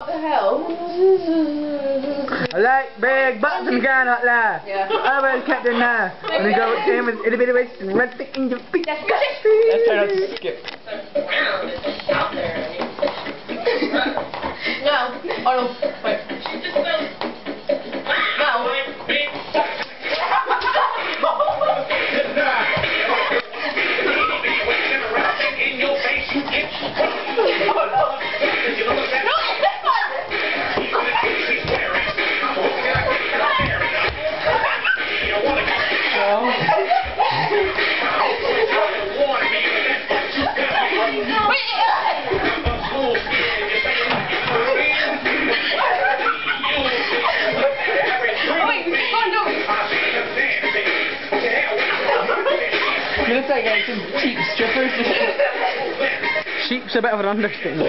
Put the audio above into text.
What the hell? I like big butts and gun out there. Yeah. I was captain now. And then go in with itty bitty waist and run thick in your feet. That's good. Let's try not to skip. No. Oh no. Wait. No. No, You look like uh, some cheap strippers. Sheep's a bit of an understatement.